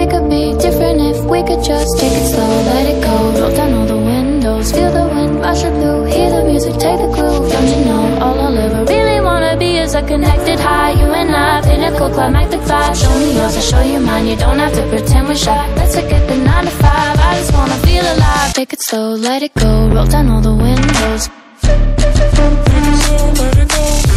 we could be different if we could just take it slow, let it go. Roll down all the windows, feel the wind rush your blue, hear the music, take the groove. Don't you know all I'll ever really wanna be is a connected high. You and I, pinnacle, climactic vibe. Show me yours, I'll show you mine. You don't have to pretend we're shy. Let's forget the nine to five. I just wanna feel alive. Take it slow, let it go. Roll down all the windows. Let it go.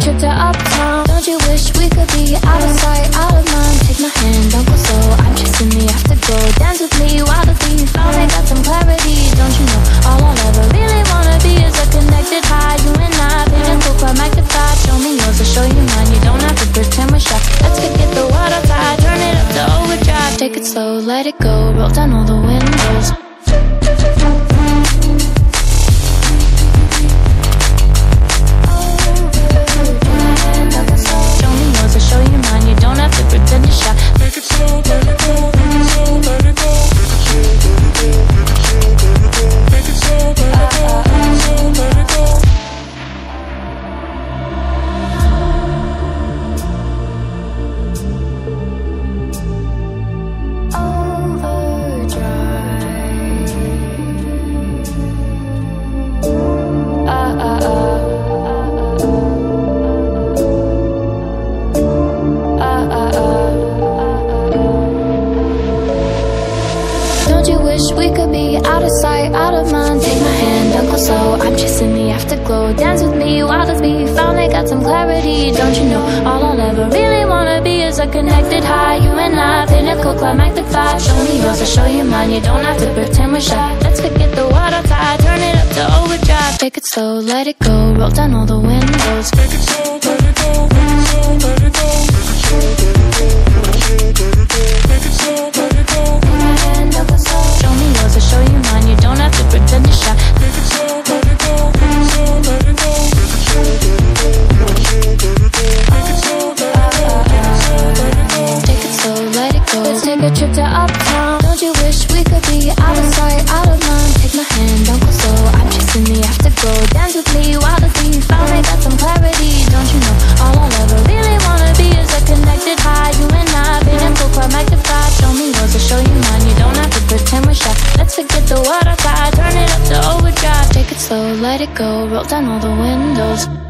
Trip to uptown. Don't you wish we could be out of sight, out of mind? Take my hand, don't go slow. I'm chasing the afterglow Dance with me, wildly Finally got some clarity. Don't you know All I'll ever really wanna be Is a connected high. You and I, pinnacle, climactic vibe Show me yours, I'll show you mine. You don't have to pretend we're shy Let's forget the water tide. Turn it up to overdrive. Take it slow, let it go. Roll down all the windows Don't you wish we could be out of sight, out of mind? Take my hand, don't go slow. I'm chasing the afterglow. Dance with me, wild as me. Finally got some clarity. Don't you know? All I'll ever really wanna be is a connected high. You and I, pinnacle, climactic vibe. Show me yours, I'll show you mine. You don't have to pretend we're shy. Let's forget the water tide. Turn it up to overdrive. Take it slow, let it go. Roll down all the windows. Show take a trip to uptown. Don't you wish we could be out of sight, out of mind? Take my hand, don't go slow. I'm chasing the afterglow. Dance with me, wild as me. Finally got some clarity. Don't you know? All I'll ever really wanna be is a connected high. You and I, been pinnacle, climactic magnified Show me yours, I'll show you mine. You don't have to pretend we're shy. Let's forget the water tide. Turn it up to overdrive. Take it slow, let it go. Roll down all the windows.